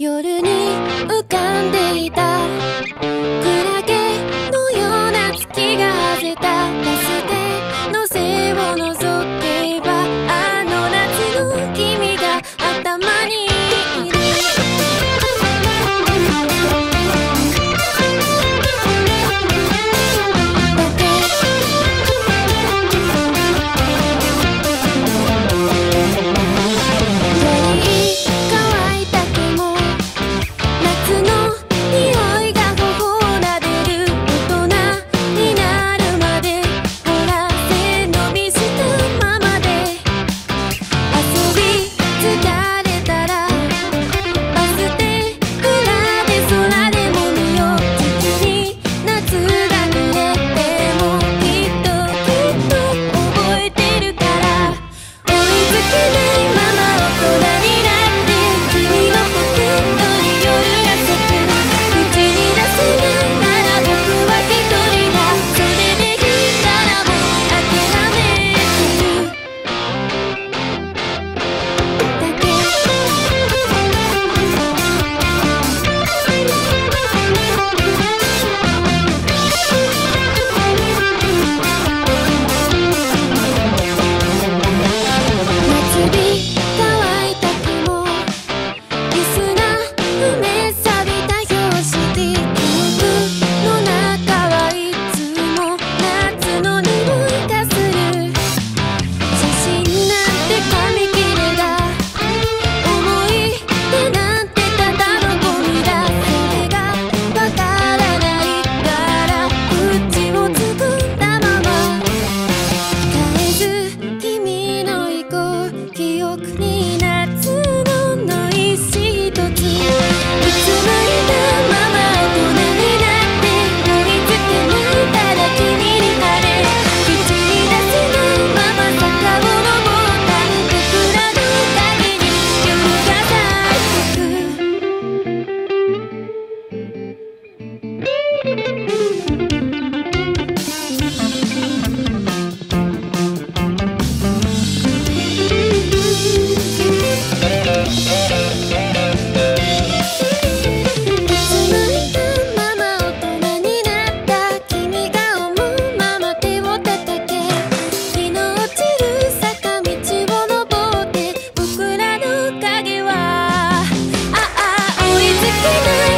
夜に浮かんでいた。the kindling